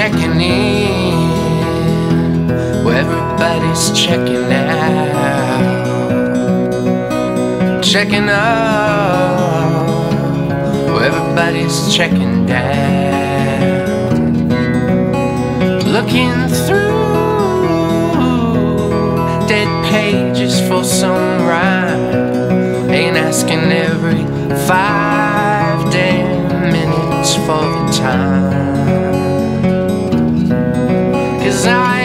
checking in, where everybody's checking out, checking up, where everybody's checking down, looking through dead pages for some rhyme, ain't asking every five damn minutes for the time desire.